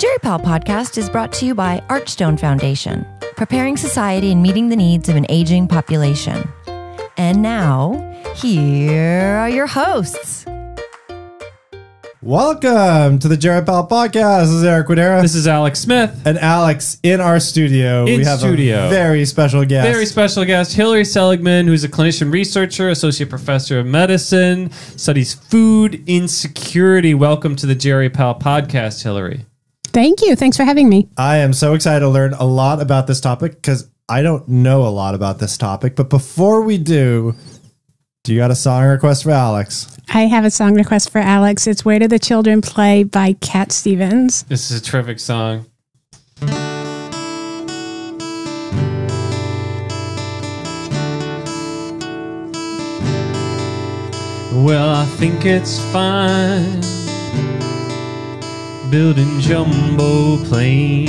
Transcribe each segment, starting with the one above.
GeriPal podcast is brought to you by Archstone Foundation, preparing society and meeting the needs of an aging population. And now, here are your hosts. Welcome to the GeriPal podcast. This is Eric Widera This is Alex Smith. and Alex in our studio. In we have studio. a very special guest. Very special guest, Hilary Seligman, who's a clinician researcher, associate professor of medicine, studies food insecurity. Welcome to the GeriPal podcast, Hilary. Thank you. Thanks for having me. I am so excited to learn a lot about this topic because I don't know a lot about this topic. But before we do, do you got a song request for Alex? I have a song request for Alex. It's Where Do the Children Play by Cat Stevens. This is a terrific song. Well, I think it's fine building jumbo planes,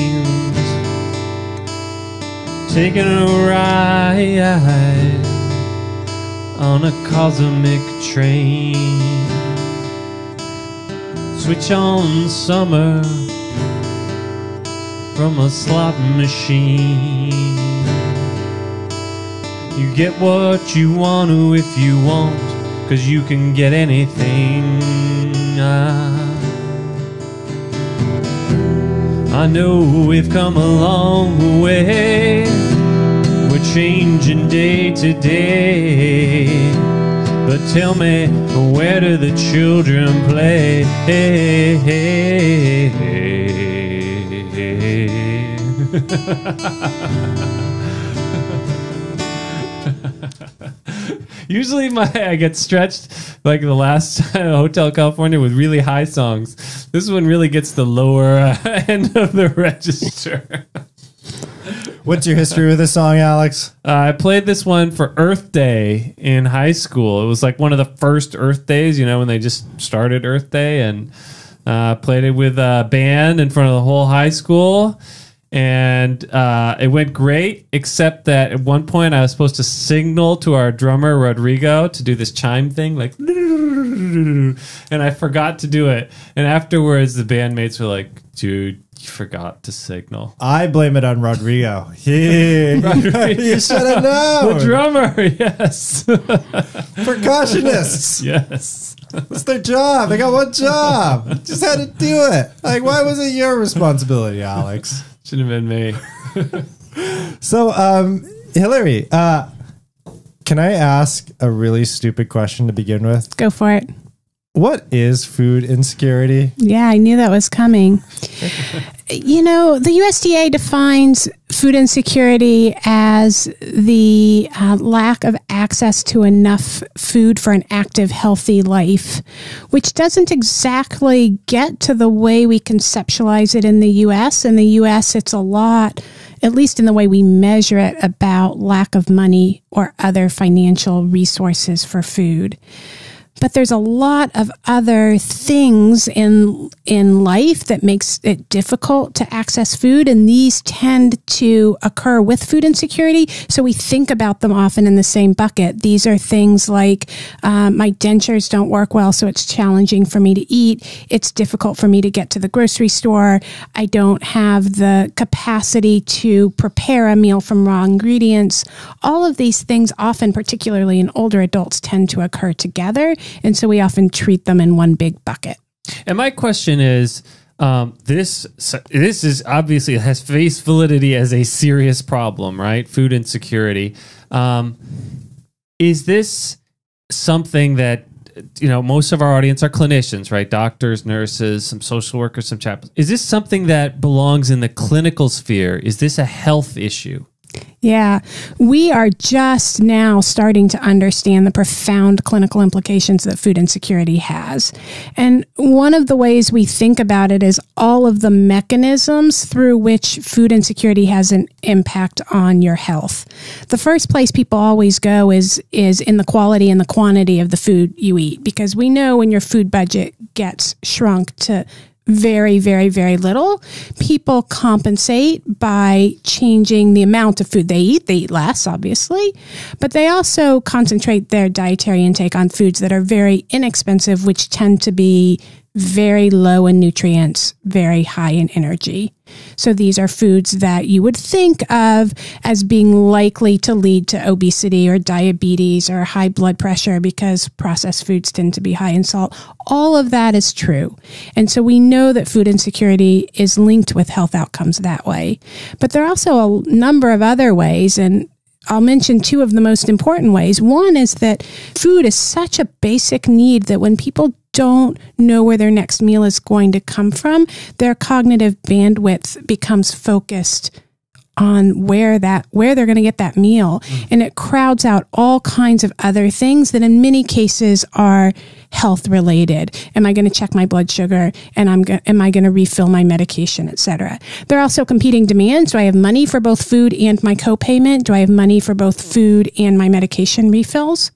taking a ride on a cosmic train. Switch on summer from a slot machine. You get what you want to if you want, cause you can get anything. Ah. I know we've come a long way. We're changing day to day. But tell me, where do the children play? Usually, my I get stretched like the last Hotel California with really high songs. This one really gets the lower uh, end of the register. What's your history with this song, Alex? Uh, I played this one for Earth Day in high school. It was like one of the first Earth Days, you know, when they just started Earth Day, and uh, played it with a band in front of the whole high school. And uh, it went great, except that at one point I was supposed to signal to our drummer Rodrigo to do this chime thing, like, and I forgot to do it. And afterwards, the bandmates were like, "Dude, you forgot to signal." I blame it on Rodrigo. He, you should have known. The drummer, yes. Percussionists. Yes. It's their job. They got one job. Just had to do it. Like, why was it your responsibility, Alex? Should have been me. So, um, Hilary, uh, can I ask a really stupid question to begin with? Go for it. What is food insecurity? Yeah, I knew that was coming. You know, the USDA defines food insecurity as the uh, lack of access to enough food for an active, healthy life, which doesn't exactly get to the way we conceptualize it in the US. In the US, it's a lot, at least in the way we measure it, about lack of money or other financial resources for food but there's a lot of other things in in life that makes it difficult to access food and these tend to occur with food insecurity. So we think about them often in the same bucket. These are things like uh, my dentures don't work well so it's challenging for me to eat. It's difficult for me to get to the grocery store. I don't have the capacity to prepare a meal from raw ingredients. All of these things often particularly in older adults tend to occur together and so we often treat them in one big bucket. And my question is, um, this this is obviously has face validity as a serious problem, right? Food insecurity. Um, is this something that you know most of our audience are clinicians, right? Doctors, nurses, some social workers, some chaplains. Is this something that belongs in the clinical sphere? Is this a health issue? Yeah, we are just now starting to understand the profound clinical implications that food insecurity has. And one of the ways we think about it is all of the mechanisms through which food insecurity has an impact on your health. The first place people always go is is in the quality and the quantity of the food you eat because we know when your food budget gets shrunk to very, very, very little. People compensate by changing the amount of food they eat. They eat less, obviously, but they also concentrate their dietary intake on foods that are very inexpensive, which tend to be very low in nutrients, very high in energy. So these are foods that you would think of as being likely to lead to obesity or diabetes or high blood pressure because processed foods tend to be high in salt. All of that is true. And so we know that food insecurity is linked with health outcomes that way. But there are also a number of other ways and I'll mention two of the most important ways. One is that food is such a basic need that when people don't know where their next meal is going to come from, their cognitive bandwidth becomes focused on where that where they're going to get that meal. Mm. and it crowds out all kinds of other things that in many cases are health related. Am i going to check my blood sugar? And i'm go- am i going to refill my medication etc there are also competing demands. Do i have money for both food and my copayment? Do i have money for both food and my medication refills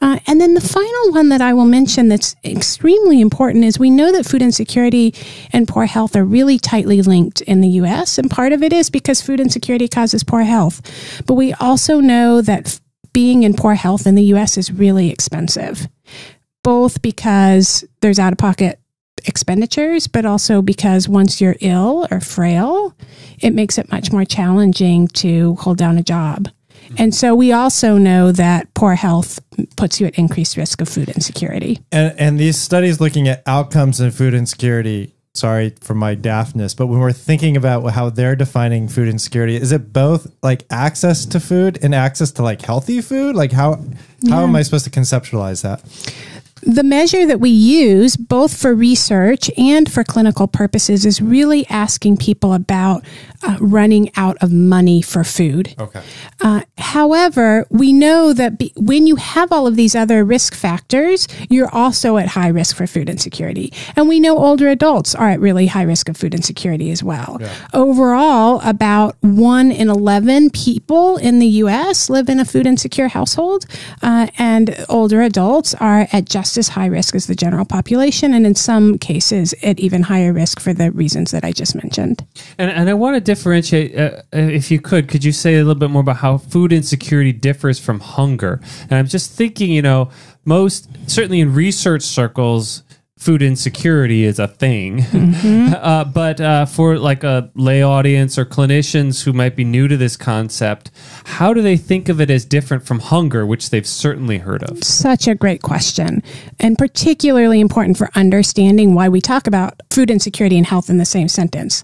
uh, and then the final one that I will mention that's extremely important is we know that food insecurity and poor health are really tightly linked in the US. And part of it is because food insecurity causes poor health. But we also know that being in poor health in the US is really expensive, both because there's out of pocket expenditures, but also because once you're ill or frail, it makes it much more challenging to hold down a job. And so we also know that poor health puts you at increased risk of food insecurity. And, and these studies looking at outcomes in food insecurity, sorry for my daftness, but when we're thinking about how they're defining food insecurity, is it both like access to food and access to like healthy food? Like how how yeah. am I supposed to conceptualize that? The measure that we use, both for research and for clinical purposes, is really asking people about uh, running out of money for food. Okay. Uh, however, we know that be, when you have all of these other risk factors, you're also at high risk for food insecurity. And we know older adults are at really high risk of food insecurity as well. Yeah. Overall, about one in 11 people in the U.S. live in a food insecure household, uh, and older adults are at just as high risk as the general population, and in some cases, at even higher risk for the reasons that I just mentioned. And, and I want to differentiate, uh, uh, if you could, could you say a little bit more about how food insecurity differs from hunger? And I'm just thinking, you know, most certainly in research circles, food insecurity is a thing. Mm-hmm. Uh, but uh, for like a lay audience or clinicians who might be new to this concept, how do they think of it as different from hunger, which they've certainly heard of? Such a great question, and particularly important for understanding why we talk about food insecurity and health in the same sentence.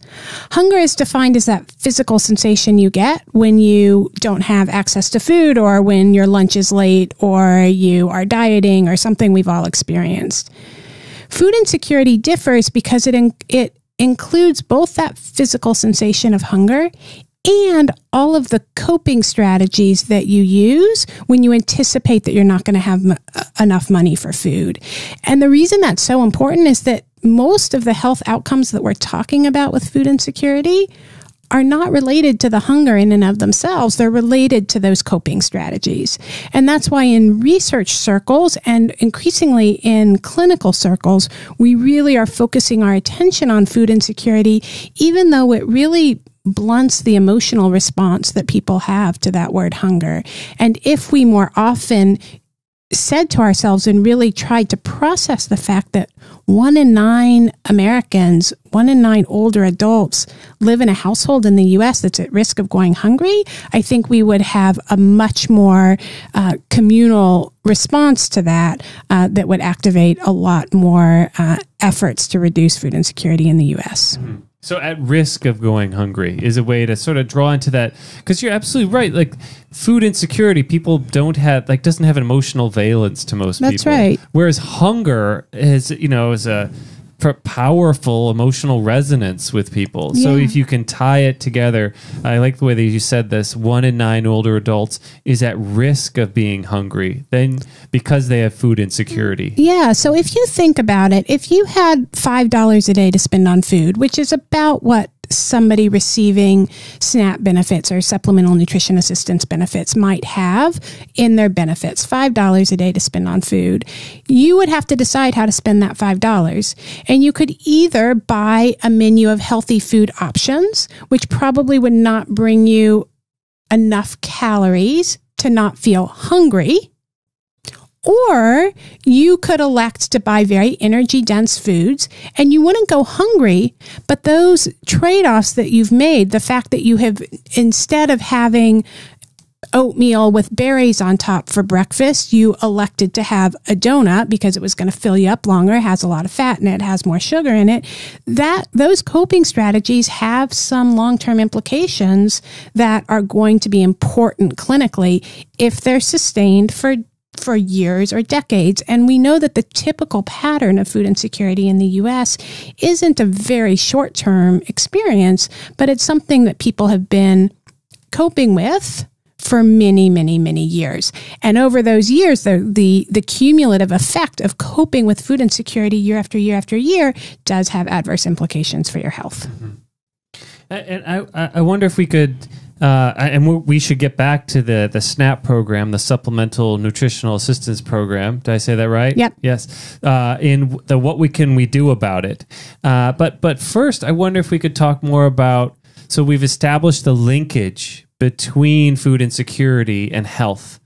Hunger is defined as that physical sensation you get when you don't have access to food or when your lunch is late or you are dieting or something we've all experienced. Food insecurity differs because it, in, it includes both that physical sensation of hunger and all of the coping strategies that you use when you anticipate that you're not going to have m- uh, enough money for food. And the reason that's so important is that most of the health outcomes that we're talking about with food insecurity are not related to the hunger in and of themselves. They're related to those coping strategies. And that's why in research circles and increasingly in clinical circles, we really are focusing our attention on food insecurity, even though it really blunts the emotional response that people have to that word hunger. And if we more often said to ourselves and really tried to process the fact that one in nine Americans, one in nine older adults live in a household in the US that's at risk of going hungry, I think we would have a much more uh, communal response to that uh, that would activate a lot more uh, efforts to reduce food insecurity in the US. Mm-hmm. So, at risk of going hungry is a way to sort of draw into that because you're absolutely right. Like food insecurity, people don't have like doesn't have an emotional valence to most That's people. That's right. Whereas hunger is you know is a powerful emotional resonance with people. Yeah. So if you can tie it together, I like the way that you said this. One in nine older adults is at risk of being hungry, then because they have food insecurity. Yeah. So if you think about it, if you had five dollars a day to spend on food, which is about what somebody receiving SNAP benefits or supplemental nutrition assistance benefits might have in their benefits $5 a day to spend on food. You would have to decide how to spend that $5. And you could either buy a menu of healthy food options, which probably would not bring you enough calories to not feel hungry Or you could elect to buy very energy dense foods and you wouldn't go hungry, but those trade offs that you've made, the fact that you have, instead of having oatmeal with berries on top for breakfast, you elected to have a donut because it was going to fill you up longer, it has a lot of fat in it, has more sugar in it. That those coping strategies have some long-term implications that are going to be important clinically if they're sustained for for years or decades. And we know that the typical pattern of food insecurity in the US isn't a very short term experience, but it's something that people have been coping with for many, many, many years. And over those years, the, the, the cumulative effect of coping with food insecurity year after year after year does have adverse implications for your health. Mm-hmm. And I, I wonder if we could, uh, and we should get back to the the SNAP program, the Supplemental Nutritional Assistance Program. Did I say that right? Yep. Yes. Uh, in the what we can we do about it. Uh, but but first, I wonder if we could talk more about. So we've established the linkage between food insecurity and health.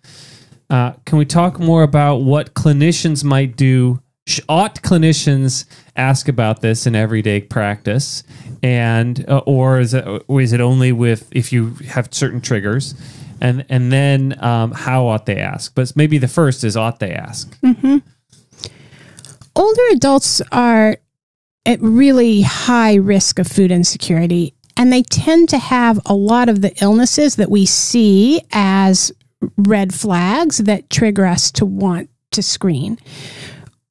Uh, can we talk more about what clinicians might do? Ought clinicians ask about this in everyday practice, and uh, or is it or is it only with if you have certain triggers, and and then um, how ought they ask? But maybe the first is ought they ask. Mm-hmm. Older adults are at really high risk of food insecurity and they tend to have a lot of the illnesses that we see as red flags that trigger us to want to screen.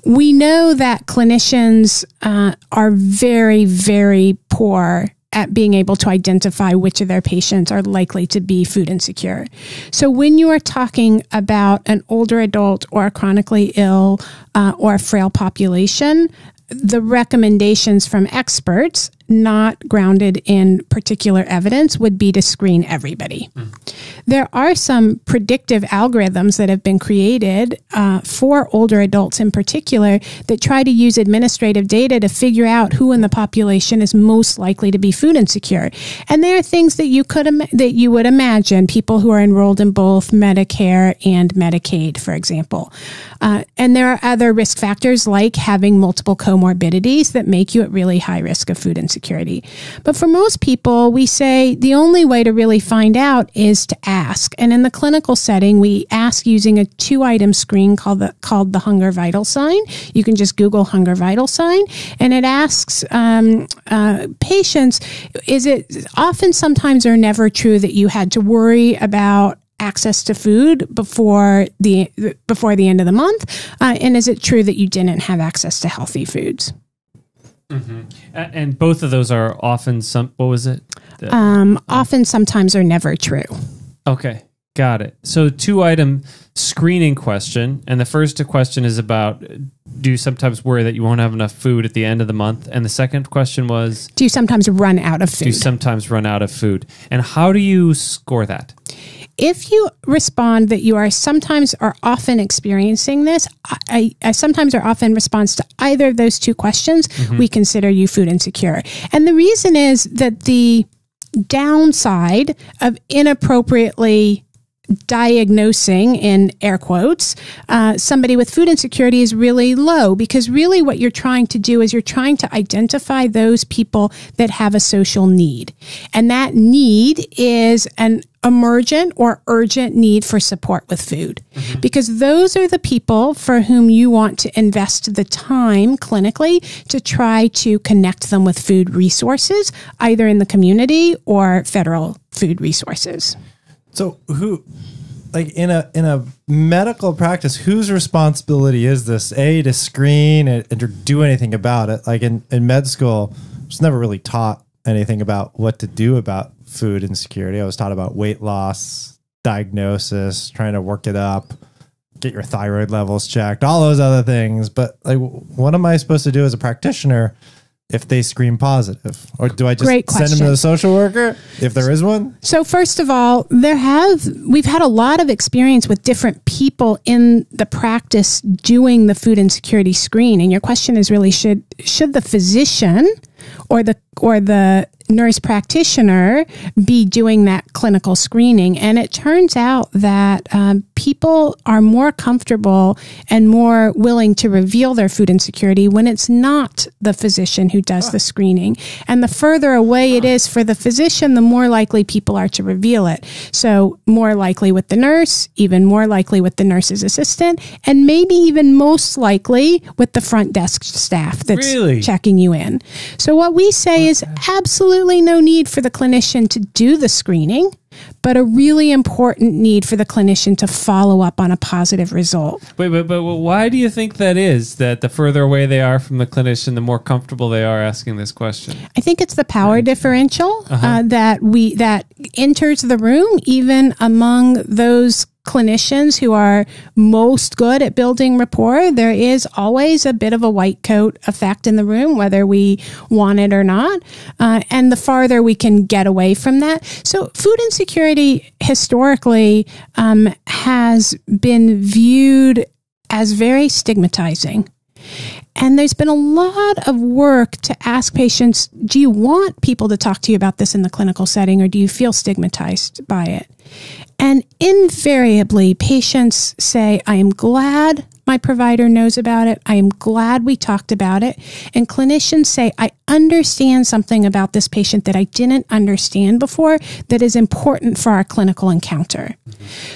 We know that clinicians uh, are very, very poor at being able to identify which of their patients are likely to be food insecure. So when you are talking about an older adult or a chronically ill uh, or a frail population, the recommendations from experts not grounded in particular evidence would be to screen everybody. Mm. There are some predictive algorithms that have been created uh, for older adults in particular that try to use administrative data to figure out who in the population is most likely to be food insecure. And there are things that you could that you would imagine people who are enrolled in both Medicare and Medicaid, for example. Uh, and there are other risk factors like having multiple comorbidities that make you at really high risk of food insecurity. But for most people, we say the only way to really find out is to ask. And in the clinical setting, we ask using a two item screen called the, called the hunger vital sign. You can just Google hunger vital sign and it asks um, uh, patients, is it often, sometimes, or never true that you had to worry about access to food before the before the end of the month? Uh, and is it true that you didn't have access to healthy foods? Mm-hmm. And both of those are often some. What was it? The, um, often, sometimes, are never true. Okay, got it. So, two item screening question, and the first question is about: Do you sometimes worry that you won't have enough food at the end of the month? And the second question was: Do you sometimes run out of food? Do you sometimes run out of food? And how do you score that? If you respond that you are sometimes or often experiencing this, I, I sometimes or often response to either of those two questions, mm-hmm. we consider you food insecure. And the reason is that the downside of inappropriately diagnosing in air quotes uh, somebody with food insecurity is really low because really what you're trying to do is you're trying to identify those people that have a social need. And that need is an emergent or urgent need for support with food. Mm-hmm. because those are the people for whom you want to invest the time clinically to try to connect them with food resources either in the community or federal food resources so who like in a in a medical practice, whose responsibility is this? A to screen and, and to do anything about it. Like in, in med school, I was never really taught anything about what to do about food insecurity. I was taught about weight loss, diagnosis, trying to work it up, get your thyroid levels checked, all those other things. But like, what am I supposed to do as a practitioner if they scream positive? Or do I just send them to the social worker if there is one? So first of all, there have we've had a lot of experience with different people in the practice doing the food insecurity screen. And your question is really should should the physician or the or the nurse practitioner be doing that clinical screening. And it turns out that um, people are more comfortable and more willing to reveal their food insecurity when it's not the physician who does the screening. And the further away it is for the physician, the more likely people are to reveal it. So, more likely with the nurse, even more likely with the nurse's assistant, and maybe even most likely with the front desk staff that's Really? checking you in. So, what we say is absolutely no need for the clinician to do the screening, but a really important need for the clinician to follow up on a positive result. Wait, but, but why do you think that is? That the further away they are from the clinician, the more comfortable they are asking this question. I think it's the power differential uh, that we that enters the room, even among those clinicians who are most good at building rapport. There is always a bit of a white coat effect in the room, whether we want it or not. Uh, and the farther we can get away from that. So, food insecurity historically um, has been viewed as very stigmatizing. And there's been a lot of work to ask patients do you want people to talk to you about this in the clinical setting or do you feel stigmatized by it? And invariably, patients say, I am glad my provider knows about it. I am glad we talked about it. And clinicians say, I understand something about this patient that I didn't understand before that is important for our clinical encounter.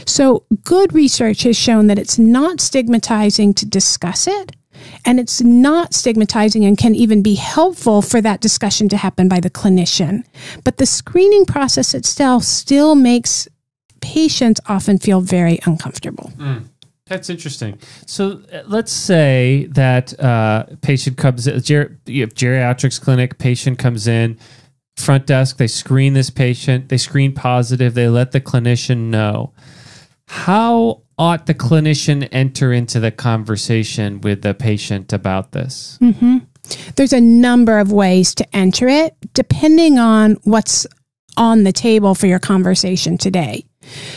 So, good research has shown that it's not stigmatizing to discuss it. And it's not stigmatizing and can even be helpful for that discussion to happen by the clinician. But the screening process itself still makes patients often feel very uncomfortable. That's interesting. So uh, let's say that uh, patient comes, in, ger- geriatrics clinic, patient comes in, front desk, they screen this patient, they screen positive, they let the clinician know. How ought the clinician enter into the conversation with the patient about this? Mm-hmm. There's a number of ways to enter it depending on what's on the table for your conversation today.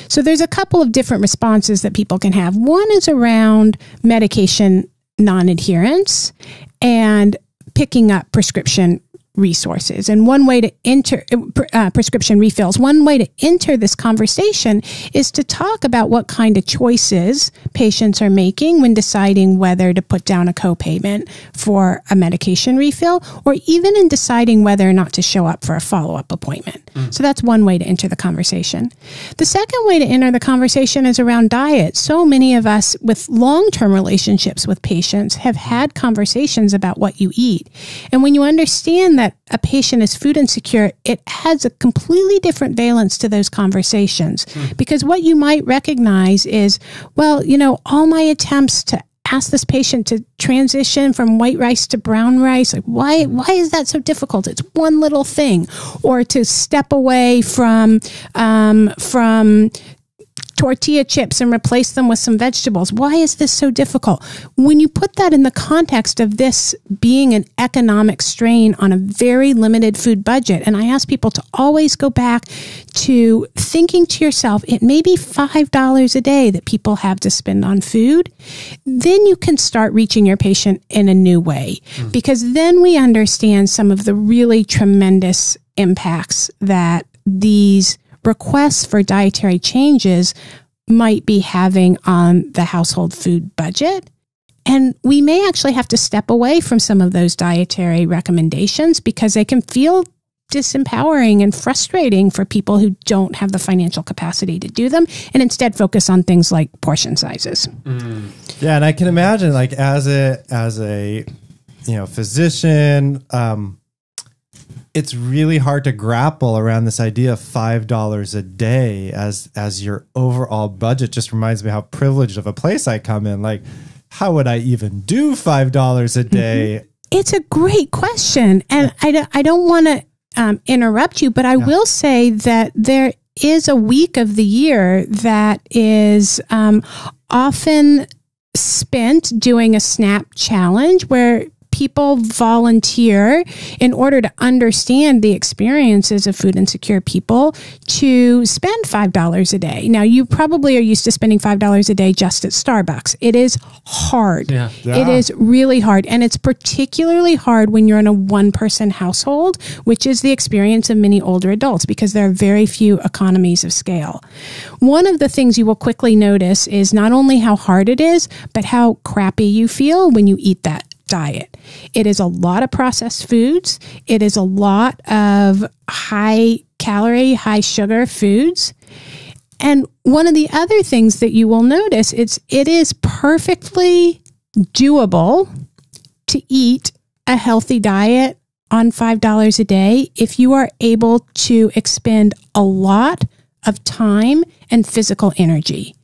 So there's a couple of different responses that people can have. One is around medication non-adherence and picking up prescription resources. And one way to enter uh, prescription refills, one way to enter this conversation is to talk about what kind of choices patients are making when deciding whether to put down a copayment for a medication refill or even in deciding whether or not to show up for a follow-up appointment. So that's one way to enter the conversation. The second way to enter the conversation is around diet. So many of us with long-term relationships with patients have had conversations about what you eat. And when you understand that a patient is food insecure, it adds a completely different valence to those conversations. Hmm. Because what you might recognize is, well, you know, all my attempts to ask this patient to transition from white rice to brown rice? Like why why is that so difficult? It's one little thing. Or to step away from um, from tortilla chips and replace them with some vegetables. Why is this so difficult? When you put that in the context of this being an economic strain on a very limited food budget, and I ask people to always go back to thinking to yourself, it may be $5 a day that people have to spend on food, then you can start reaching your patient in a new way hmm. because then we understand some of the really tremendous impacts that these requests for dietary changes might be having on the household food budget. And we may actually have to step away from some of those dietary recommendations because they can feel disempowering and frustrating for people who don't have the financial capacity to do them and instead focus on things like portion sizes. Yeah, and I can imagine like as a as a you know physician, um, it's really hard to grapple around this idea of five dollars a day as as your overall budget. Just reminds me how privileged of a place I come in. Like, how would I even do five dollars a day? It's a great question. And I don't, I don't want to um, interrupt you, but I will say that there is a week of the year that is um, often spent doing a SNAP challenge where people volunteer in order to understand the experiences of food insecure people to spend $5 a day. Now, you probably are used to spending $5 a day just at Starbucks. It is hard. Yeah. It Yeah. is really hard. And it's particularly hard when you're in a one person household, which is the experience of many older adults because there are very few economies of scale. One of the things you will quickly notice is not only how hard it is, but how crappy you feel when you eat that diet. It is a lot of processed foods, it is a lot of high calorie, high sugar foods. And one of the other things that you will notice is it is perfectly doable to eat a healthy diet on $5 a day if you are able to expend a lot of time and physical energy.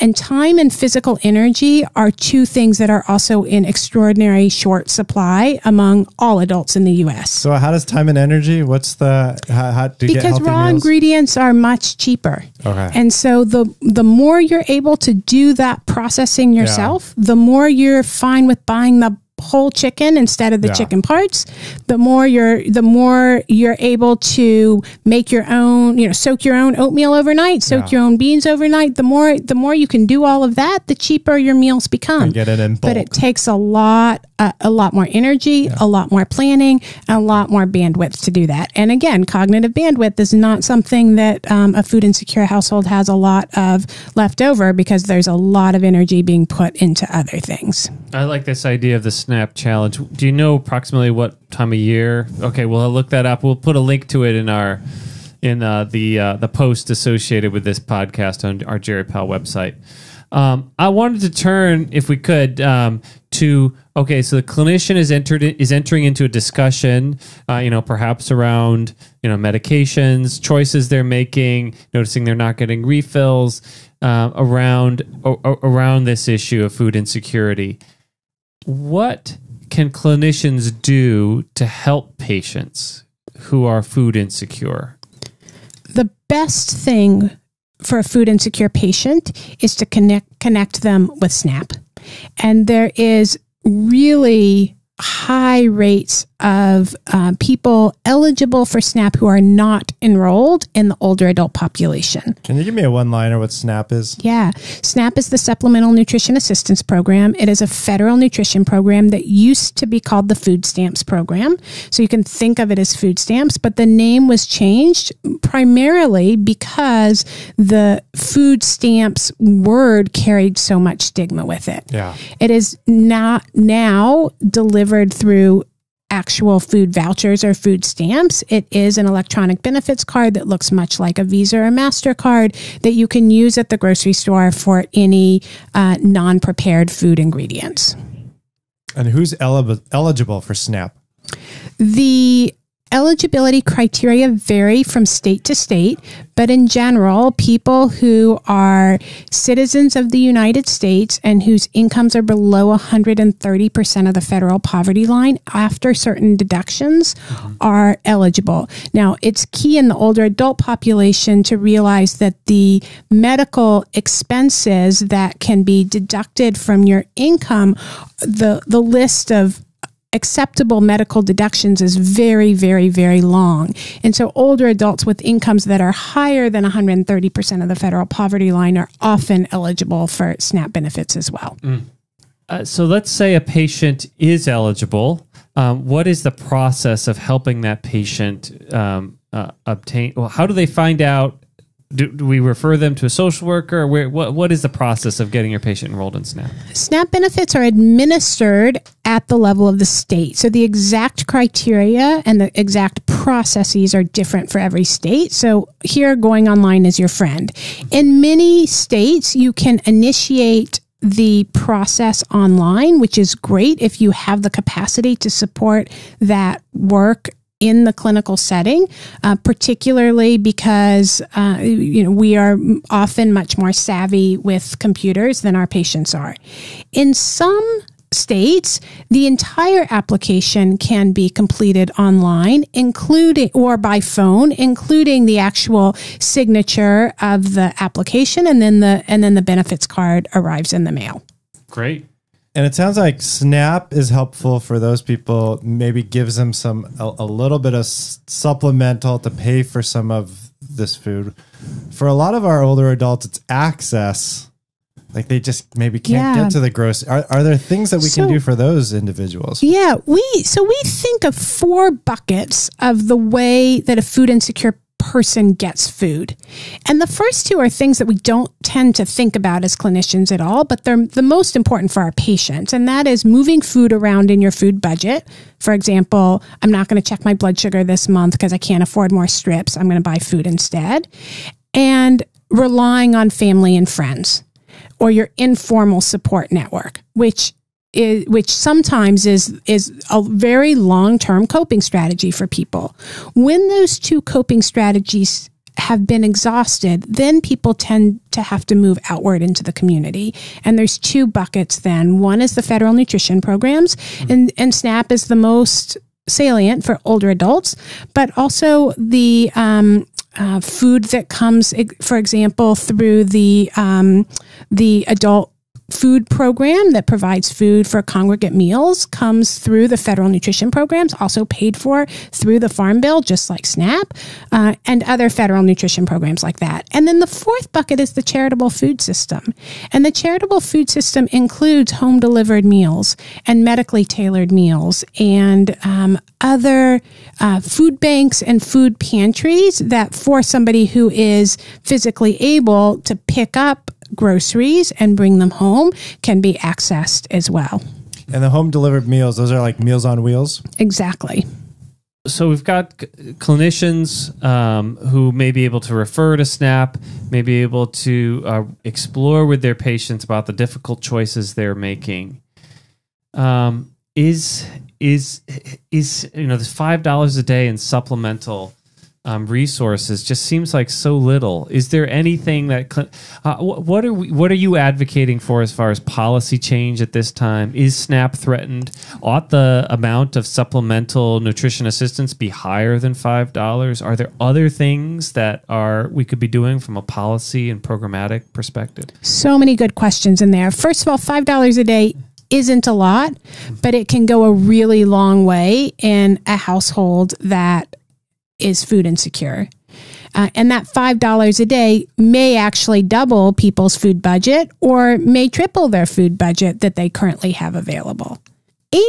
And time and physical energy are two things that are also in extraordinary short supply among all adults in the US. So how does time and energy? What's the how, how do you because raw meals? ingredients are much cheaper. Okay. And so the the more you're able to do that processing yourself, the more you're fine with buying the whole chicken instead of the Yeah. chicken parts, the more you're the more you're able to make your own, you know, soak your own oatmeal overnight, soak Yeah. your own beans overnight. The more the more you can do all of that, the cheaper your meals become. And get it in But it takes a lot, uh, a lot more energy, a lot more planning, and a lot more bandwidth to do that. And again, cognitive bandwidth is not something that um, a food insecure household has a lot of left over because there's a lot of energy being put into other things. I like this idea of the snap challenge. Do you know approximately what time of year? Okay, we'll look that up. We'll put a link to it in our in uh, the uh, the post associated with this podcast on our GeriPal website. Um, I wanted to turn, if we could, um, to okay. So the clinician is entered is entering into a discussion, uh, you know, perhaps around you know medications, choices they're making, noticing they're not getting refills, uh, around around this issue of food insecurity what can clinicians do to help patients who are food insecure? The best thing for a food insecure patient is to connect connect them with SNAP. And there is really high rates of uh, people eligible for SNAP who are not enrolled in the older adult population. Can you give me a one liner what SNAP is? Yeah. SNAP is the Supplemental Nutrition Assistance Program. It is a federal nutrition program that used to be called the Food Stamps Program. So you can think of it as food stamps, but the name was changed primarily because the food stamps word carried so much stigma with it. Yeah. It is not now delivered through actual food vouchers or food stamps. It is an electronic benefits card that looks much like a Visa or MasterCard that you can use at the grocery store for any uh, non prepared food ingredients. And who's eli- eligible for SNAP? The eligibility criteria vary from state to state, but in general, people who are citizens of the United States and whose incomes are below 130% of the federal poverty line after certain deductions mm-hmm. are eligible. Now, it's key in the older adult population to realize that the medical expenses that can be deducted from your income, the, the list of acceptable medical deductions is very, very, very long. And so older adults with incomes that are higher than 130% of the federal poverty line are often eligible for SNAP benefits as well. Uh, so let's say a patient is eligible. Um, what is the process of helping that patient um, uh, obtain? Well, how do they find out? Do, do we refer them to a social worker? Where, what, what is the process of getting your patient enrolled in SNAP? SNAP benefits are administered at the level of the state. So the exact criteria and the exact processes are different for every state. So here, going online is your friend. In many states, you can initiate the process online, which is great if you have the capacity to support that work in the clinical setting, uh, particularly because uh, you know we are often much more savvy with computers than our patients are. In some states, the entire application can be completed online, including or by phone, including the actual signature of the application, and then the and then the benefits card arrives in the mail. Great. And it sounds like SNAP is helpful for those people. Maybe gives them some a, a little bit of supplemental to pay for some of this food. For a lot of our older adults, it's access. Like they just maybe can't Yeah. get to the grocery. Are, are there things that we So- can do for those individuals? Yeah, we so we think of four buckets of the way that a food insecure person gets food. And the first two are things that we don't tend to think about as clinicians at all, but they're the most important for our patients. And that is moving food around in your food budget. For example, I'm not going to check my blood sugar this month because I can't afford more strips. I'm going to buy food instead. And relying on family and friends or your informal support network, which is, which sometimes is is a very long term coping strategy for people. When those two coping strategies have been exhausted, then people tend to have to move outward into the community. And there's two buckets then. One is the federal nutrition programs, and, and SNAP is the most salient for older adults, but also the um, uh, food that comes, for example, through the um, the adult food program that provides food for congregate meals comes through the federal nutrition programs, also paid for through the Farm Bill, just like SNAP, uh, and other federal nutrition programs like that. And then the fourth bucket is the charitable food system. And the charitable food system includes home delivered meals and medically tailored meals and um, other uh, food banks and food pantries that for somebody who is physically able to pick up groceries and bring them home can be accessed as well. And the home delivered meals, those are like meals on wheels. Exactly. so we've got c- clinicians um, who may be able to refer to SNAP, may be able to uh, explore with their patients about the difficult choices they're making. Um, is is is you know this five dollars a day in supplemental um, resources just seems like so little. Is there anything that uh, what are we, what are you advocating for as far as policy change at this time? Is SNAP threatened? Ought the amount of supplemental nutrition assistance be higher than five dollars? Are there other things that are we could be doing from a policy and programmatic perspective? So many good questions in there. First of all, $5 a day isn't a lot, but it can go a really long way in a household that is food insecure. Uh, and that $5 a day may actually double people's food budget or may triple their food budget that they currently have available.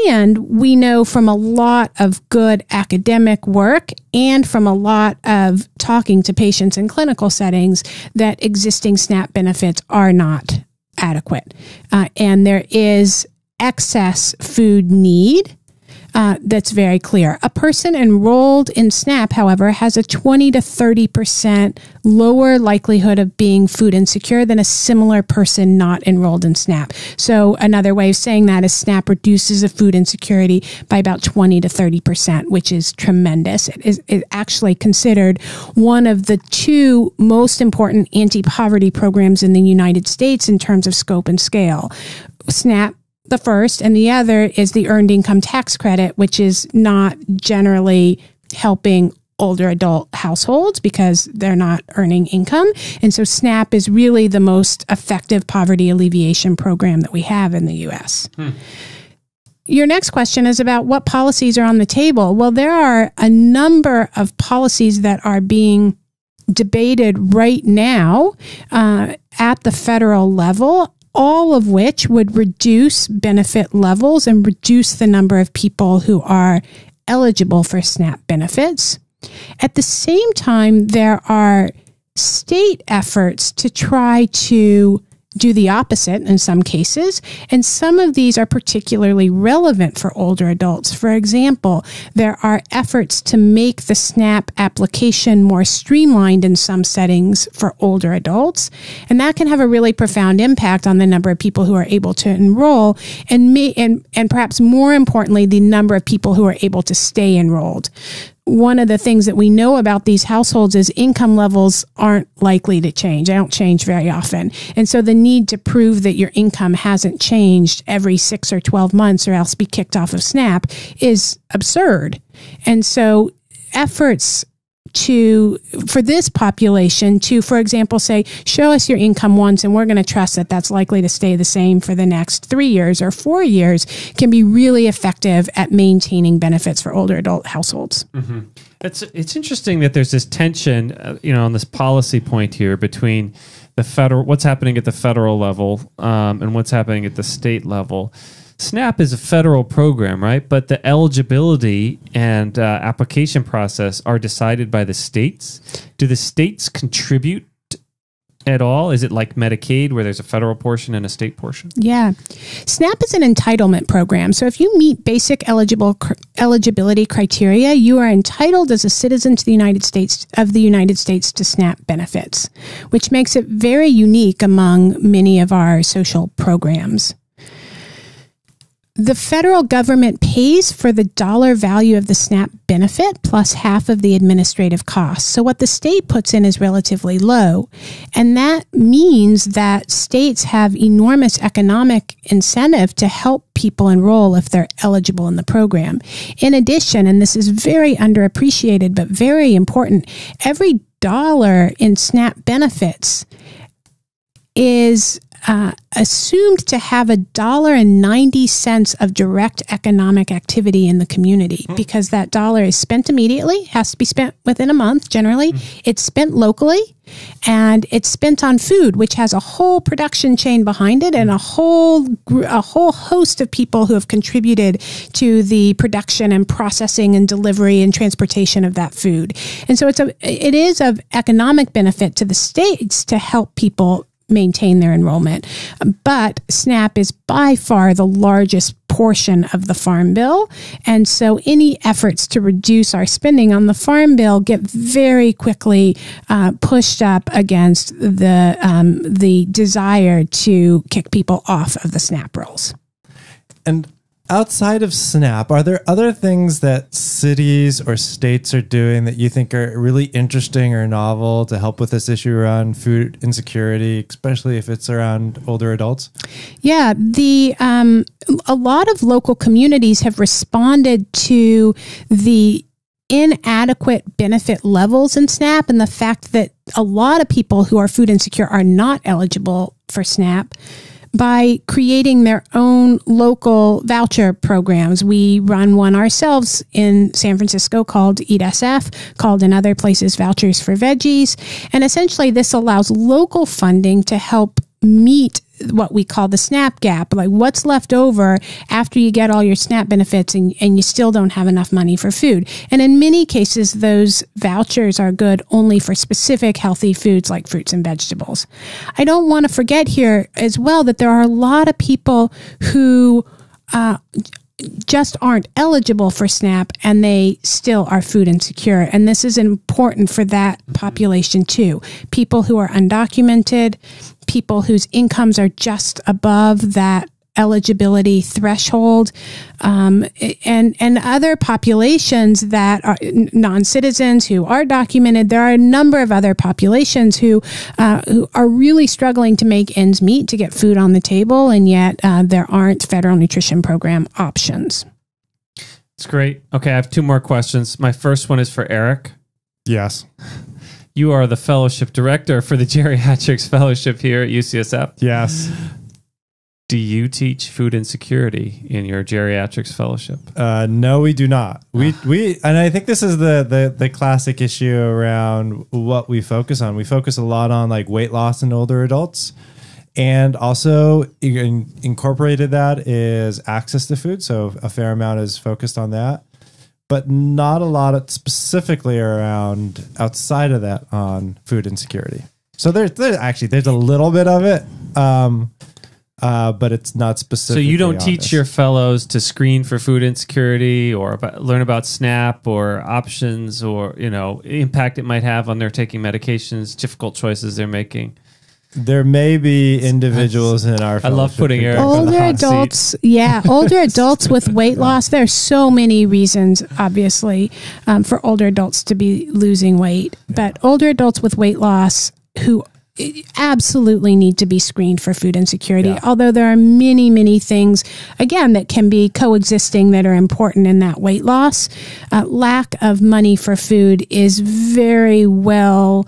And we know from a lot of good academic work and from a lot of talking to patients in clinical settings that existing SNAP benefits are not adequate. Uh, and there is excess food need uh, that's very clear. A person enrolled in SNAP, however, has a 20 to 30% lower likelihood of being food insecure than a similar person not enrolled in SNAP. So, another way of saying that is SNAP reduces a food insecurity by about 20 to 30%, which is tremendous. It is it actually considered one of the two most important anti poverty programs in the United States in terms of scope and scale. SNAP the first, and the other is the earned income tax credit, which is not generally helping older adult households because they're not earning income. And so SNAP is really the most effective poverty alleviation program that we have in the US. Your next question is about what policies are on the table. Well, there are a number of policies that are being debated right now uh, at the federal level all of which would reduce benefit levels and reduce the number of people who are eligible for SNAP benefits. At the same time, there are state efforts to try to do the opposite in some cases. And some of these are particularly relevant for older adults. For example, there are efforts to make the SNAP application more streamlined in some settings for older adults. And that can have a really profound impact on the number of people who are able to enroll and may, and, and perhaps more importantly, the number of people who are able to stay enrolled one of the things that we know about these households is income levels aren't likely to change. They don't change very often. And so the need to prove that your income hasn't changed every six or 12 months or else be kicked off of SNAP is absurd. And so efforts to for this population to for example say show us your income once and we're going to trust that that's likely to stay the same for the next 3 years or 4 years can be really effective at maintaining benefits for older adult households. It's it's interesting that there's this tension, uh, you know, on this policy point here between the federal, what's happening at the federal level, um, and what's happening at the state level. SNAP is a federal program, right? But the eligibility and uh, application process are decided by the states. Do the states contribute at all? Is it like Medicaid, where there's a federal portion and a state portion? Yeah. SNAP is an entitlement program. So if you meet basic eligible cr- eligibility criteria, you are entitled as a citizen to the United States of the United States to SNAP benefits, which makes it very unique among many of our social programs. The federal government pays for the dollar value of the SNAP benefit plus half of the administrative costs. So, what the state puts in is relatively low. And that means that states have enormous economic incentive to help people enroll if they're eligible in the program. In addition, and this is very underappreciated but very important, every dollar in SNAP benefits is uh, assumed to have a dollar and 90 cents of direct economic activity in the community because that dollar is spent immediately, has to be spent within a month generally. It's spent locally and it's spent on food, which has a whole production chain behind it and a whole a whole host of people who have contributed to the production and processing and delivery and transportation of that food. And so it's a it is of economic benefit to the states to help people maintain their enrollment. But SNAP is by far the largest portion of the Farm Bill. And so any efforts to reduce our spending on the Farm Bill get very quickly uh, pushed up against the, um, the desire to kick people off of the SNAP rolls. And outside of SNAP, are there other things that cities or states are doing that you think are really interesting or novel to help with this issue around food insecurity, especially if it's around older adults? Yeah, the um, a lot of local communities have responded to the inadequate benefit levels in SNAP and the fact that a lot of people who are food insecure are not eligible for SNAP by creating their own local voucher programs. We run one ourselves in San Francisco called Eat called in other places Vouchers for Veggies. And essentially, this allows local funding to help meet what we call the SNAP gap, like what's left over after you get all your SNAP benefits and, and you still don't have enough money for food. And in many cases, those vouchers are good only for specific healthy foods like fruits and vegetables. I don't want to forget here as well that there are a lot of people who, uh, just aren't eligible for SNAP and they still are food insecure. And this is important for that mm-hmm. population too. People who are undocumented, people whose incomes are just above that eligibility threshold, um, and and other populations that are non citizens who are documented. There are a number of other populations who uh, who are really struggling to make ends meet to get food on the table, and yet uh, there aren't federal nutrition program options. It's great. Okay, I have two more questions. My first one is for Eric. Yes. You are the fellowship director for the Geriatrics Fellowship here at UCSF. Yes. Do you teach food insecurity in your geriatrics fellowship? Uh, no, we do not. We we and I think this is the the the classic issue around what we focus on. We focus a lot on like weight loss in older adults, and also in, incorporated that is access to food. So a fair amount is focused on that, but not a lot of specifically around outside of that on food insecurity. So there's there's actually there's a little bit of it. Um, uh, but it's not specific. So you don't teach your fellows to screen for food insecurity or about, learn about SNAP or options or you know impact it might have on their taking medications, difficult choices they're making. There may be individuals in our. I love putting who Eric don't- the older hot seat. adults yeah older adults with weight loss there's so many reasons obviously um, for older adults to be losing weight but older adults with weight loss who absolutely need to be screened for food insecurity. Yeah. Although there are many, many things, again, that can be coexisting that are important in that weight loss. Uh, lack of money for food is very well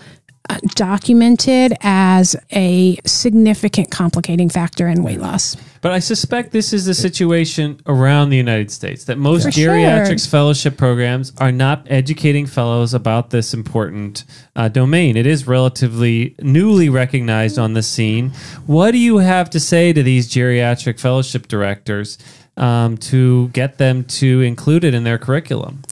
uh, documented as a significant complicating factor in weight loss. But I suspect this is the situation around the United States that most For sure. geriatrics fellowship programs are not educating fellows about this important uh, domain. It is relatively newly recognized on the scene. What do you have to say to these geriatric fellowship directors um, to get them to include it in their curriculum?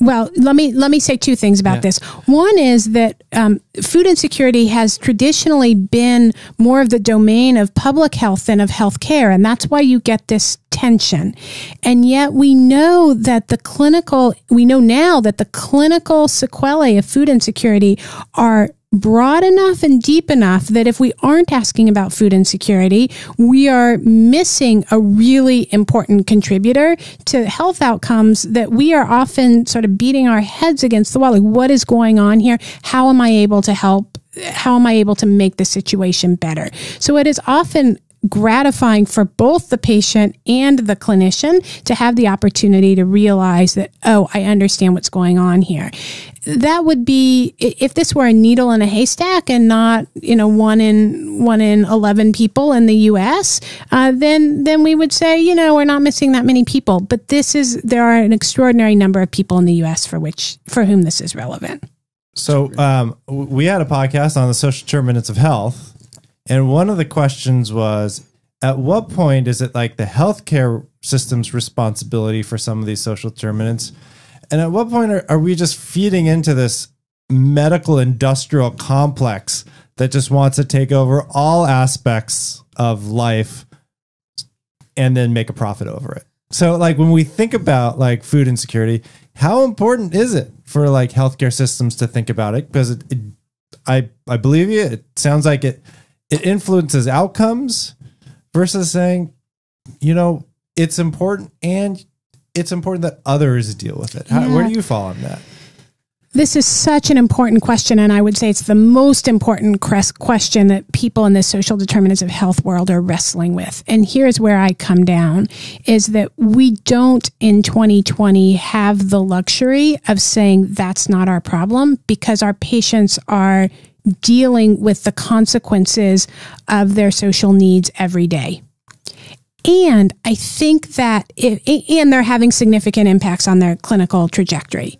Well, let me let me say two things about Yeah. this. One is that um, food insecurity has traditionally been more of the domain of public health than of healthcare, and that's why you get this tension. And yet, we know that the clinical we know now that the clinical sequelae of food insecurity are broad enough and deep enough that if we aren't asking about food insecurity, we are missing a really important contributor to health outcomes that we are often sort of beating our heads against the wall. Like, what is going on here? How am I able to help? How am I able to make the situation better? So it is often gratifying for both the patient and the clinician to have the opportunity to realize that, oh, I understand what's going on here. That would be if this were a needle in a haystack and not, you know, one in one in eleven people in the U.S. Uh, then then we would say, you know, we're not missing that many people. But this is there are an extraordinary number of people in the U.S. for which for whom this is relevant. So um, we had a podcast on the social determinants of health, and one of the questions was, at what point is it like the healthcare system's responsibility for some of these social determinants, and at what point are, are we just feeding into this medical industrial complex that just wants to take over all aspects of life and then make a profit over it? So, like when we think about like food insecurity, how important is it for like healthcare systems to think about it? Because it, it, I I believe you. It sounds like it it influences outcomes versus saying, you know, it's important and it's important that others deal with it. How, Where do you fall on that? This is such an important question, and I would say it's the most important question that people in the social determinants of health world are wrestling with. And here's where I come down is that we don't in 2020 have the luxury of saying that's not our problem because our patients are dealing with the consequences of their social needs every day. And I think that, it, and they're having significant impacts on their clinical trajectory.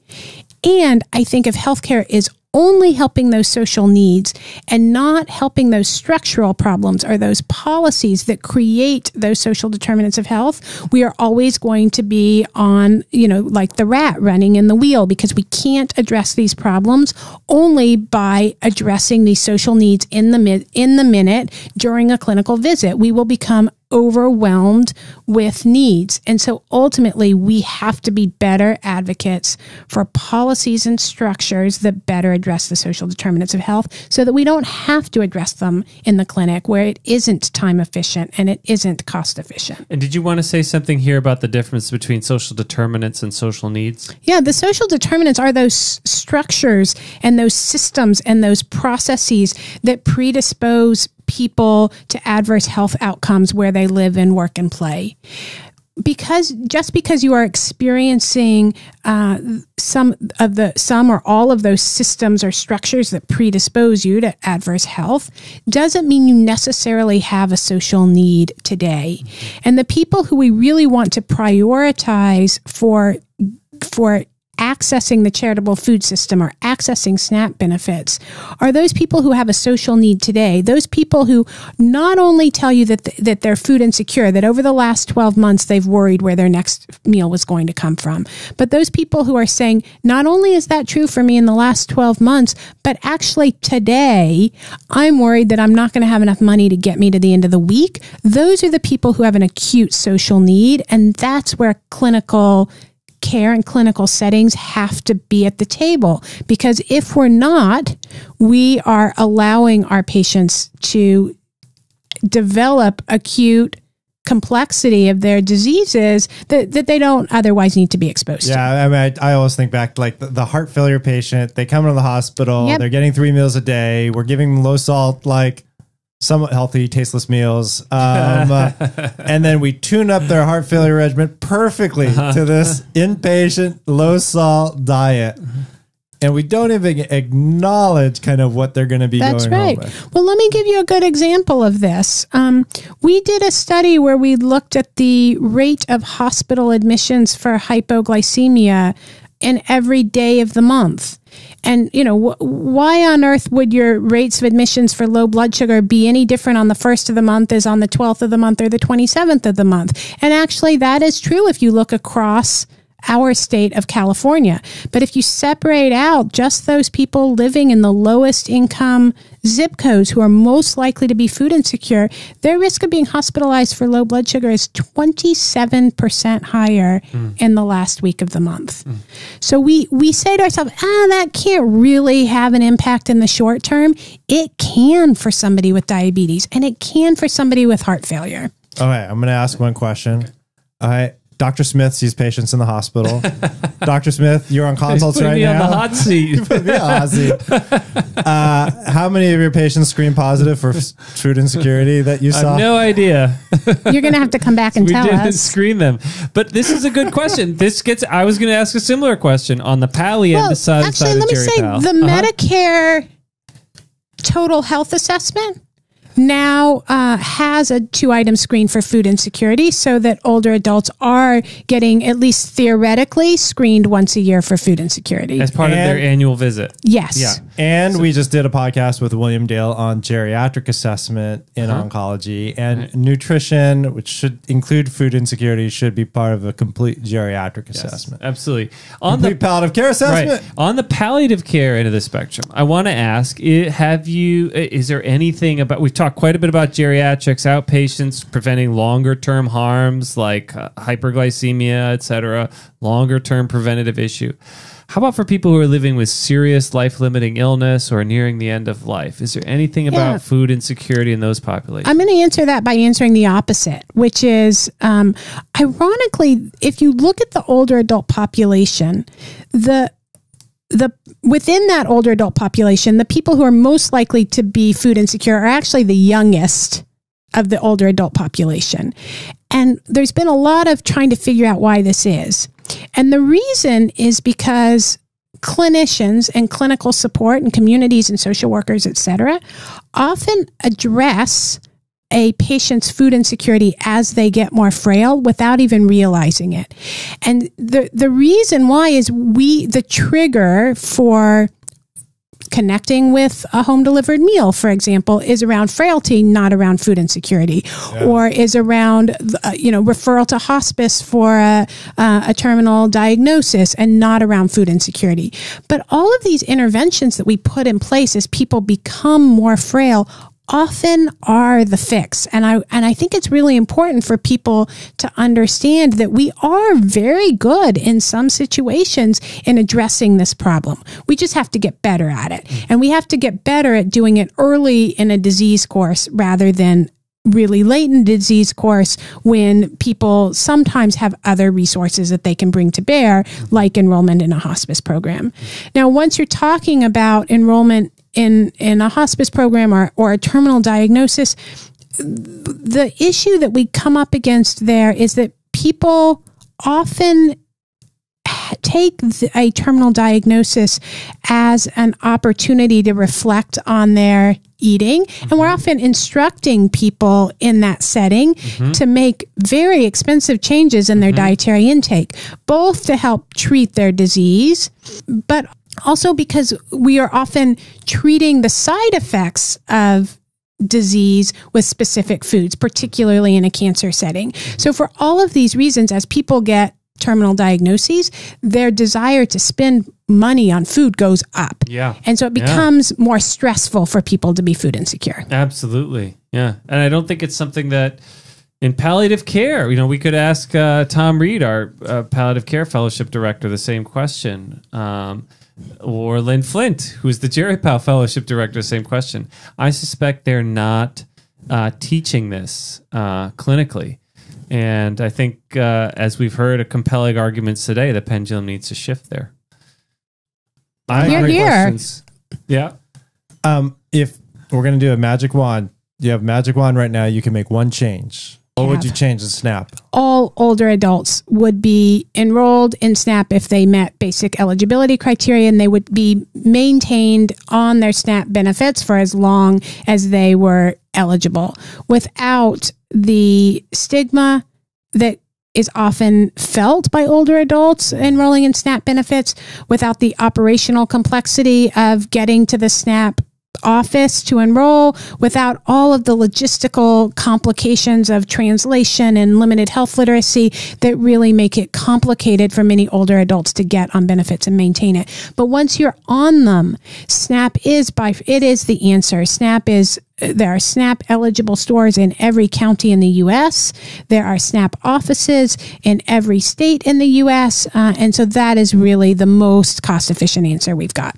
And I think if healthcare is only helping those social needs and not helping those structural problems or those policies that create those social determinants of health, we are always going to be on, you know, like the rat running in the wheel because we can't address these problems only by addressing these social needs in the in the minute during a clinical visit. We will become overwhelmed with needs. And so ultimately, we have to be better advocates for policies and structures that better address the social determinants of health so that we don't have to address them in the clinic where it isn't time efficient and it isn't cost efficient. And did you want to say something here about the difference between social determinants and social needs? Yeah, the social determinants are those structures and those systems and those processes that predispose people to adverse health outcomes where they live and work and play. Because just because you are experiencing uh, some of the some or all of those systems or structures that predispose you to adverse health doesn't mean you necessarily have a social need today. And the people who we really want to prioritize for for accessing the charitable food system or accessing SNAP benefits are those people who have a social need today. Those people who not only tell you that, th- that they're food insecure, that over the last 12 months they've worried where their next meal was going to come from, but those people who are saying, not only is that true for me in the last 12 months, but actually today I'm worried that I'm not going to have enough money to get me to the end of the week. Those are the people who have an acute social need. And that's where clinical care and clinical settings have to be at the table because if we're not, we are allowing our patients to develop acute complexity of their diseases that, that they don't otherwise need to be exposed to. Yeah, I mean, I, I always think back to like the, the heart failure patient. They come into the hospital. Yep. They're getting three meals a day. We're giving them low salt, like somewhat healthy, tasteless meals. Um, uh, and then we tune up their heart failure regimen perfectly to this inpatient low salt diet. And we don't even acknowledge kind of what they're going to be That's going right. home with. Well, let me give you a good example of this. Um, we did a study where we looked at the rate of hospital admissions for hypoglycemia in every day of the month. And, you know, wh- why on earth would your rates of admissions for low blood sugar be any different on the first of the month as on the 12th of the month or the 27th of the month? And actually, that is true if you look across our state of California. But if you separate out just those people living in the lowest income zip codes who are most likely to be food insecure, their risk of being hospitalized for low blood sugar is 27% higher in the last week of the month. So we, we say to ourselves, ah, that can't really have an impact in the short term. It can for somebody with diabetes and it can for somebody with heart failure. Okay, I'm going to ask one question. All right. Dr. Smith sees patients in the hospital. Dr. Smith, you're on consults Putting right me now. on the hot seat. yeah, Ozzy. Uh, how many of your patients screen positive for food insecurity that you I saw? have no idea. You're going to have to come back and we tell didn't us. screen them. But this is a good question. This gets. I was going to ask a similar question on the Pally end Well, side actually, side let of me Jerry say Powell. the Uh-huh. Medicare total health assessment now uh, has a two item screen for food insecurity so that older adults are getting at least theoretically screened once a year for food insecurity. as part of their annual visit. yes. Yeah. And we just did a podcast with William Dale on geriatric assessment in Uh-huh. oncology and nutrition, which should include food insecurity, should be part of a complete geriatric assessment. Absolutely. On the palliative care assessment. Right. On the palliative care end of the spectrum, I want to ask: Have you? Is there anything about? We've talked quite a bit about geriatrics, outpatients preventing longer term harms like uh, hyperglycemia, et cetera, longer term preventative issue. How about for people who are living with serious life limiting illness or nearing the end of life? Is there anything Yeah. about food insecurity in those populations? I'm going to answer that by answering the opposite, which is um, ironically, if you look at the older adult population, the the within that older adult population, the people who are most likely to be food insecure are actually the youngest of the older adult population. And there's been a lot of trying to figure out why this is. And the reason is because clinicians and clinical support and communities and social workers, et cetera, often address a patient's food insecurity as they get more frail without even realizing it. And the the reason why is we the trigger for connecting with a home delivered meal, for example, is around frailty, not around food insecurity, or is around uh, you know referral to hospice for a, uh, a terminal diagnosis, and not around food insecurity. But all of these interventions that we put in place as people become more frail often are the fix. And i and i think it's really important for people to understand that we are very good in some situations in addressing this problem. We just have to get better at it. Mm. And we have to get better at doing it early in a disease course rather than really late in disease course when people sometimes have other resources that they can bring to bear mm. like enrollment in a hospice program. Now once you're talking about enrollment in in a hospice program or, or a terminal diagnosis the issue that we come up against there is that people often take a terminal diagnosis as an opportunity to reflect on their eating. And we're mm-hmm. often instructing people in that setting mm-hmm. to make very expensive changes in their mm-hmm. dietary intake both to help treat their disease but also because we are often treating the side effects of disease with specific foods, particularly in a cancer setting. So, for all of these reasons, as people get terminal diagnoses, their desire to spend money on food goes up. Yeah. And so it Yeah. becomes more stressful for people to be food insecure. Absolutely. Yeah. And I don't think it's something that in palliative care, you know, we could ask uh, Tom Reed, our uh, palliative care fellowship director, the same question. Um, or Lynn Flint, who's the GeriPal fellowship director, same question. I suspect they're not uh, teaching this uh, clinically. And I think, uh, as we've heard, a compelling arguments today, the pendulum needs to shift there. I Here, agree. here. Questions? Yeah. Um, if we're gonna do a magic wand, you have magic wand right now. You can make one change. What would you change to Snap? all older adults would be enrolled in SNAP if they met basic eligibility criteria and they would be maintained on their SNAP benefits for as long as they were eligible without the stigma that is often felt by older adults enrolling in SNAP benefits without the operational complexity of getting to the SNAP office to enroll without all of the logistical complications of translation and limited health literacy that really make it complicated for many older adults to get on benefits and maintain it. But once you're on them, SNAP is by it is the answer. SNAP is there are SNAP eligible stores in every county in the U.S. There are SNAP offices in every state in the U.S. Uh, and so that is really the most cost efficient answer we've got.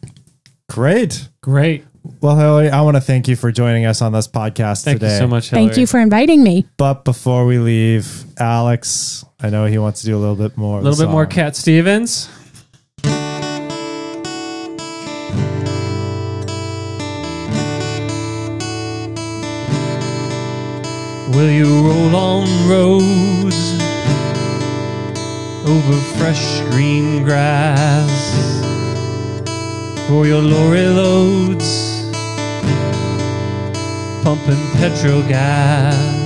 Great. Great. Well, Hilary, I want to thank you for joining us on this podcast Thank today. you so much, Hilary. Thank you for inviting me. But before we leave, Alex, I know he wants to do a little bit more. A little bit more Cat Stevens. Will you roll on roads over fresh green grass for your lorry loads, pumping petrol gas?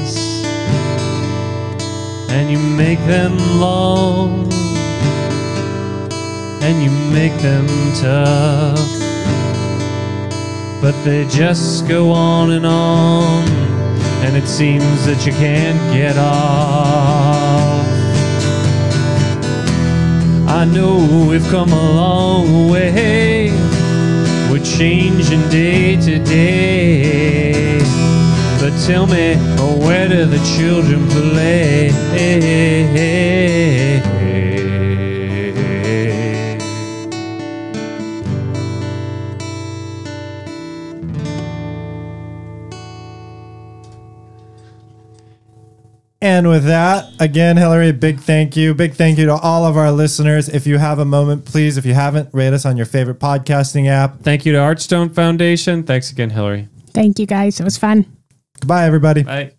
and you make them long. And you make them tough. But they just go on and on. And it seems that you can't get off. I know we've come a long way. We're changing day to day but tell me, oh, where do the children play? And with that, again, Hilary, big thank you. Big thank you to all of our listeners. If you have a moment, please, if you haven't, rate us on your favorite podcasting app. Thank you to Archstone Foundation. Thanks again, Hilary. Thank you guys. It was fun. Goodbye, everybody. Bye.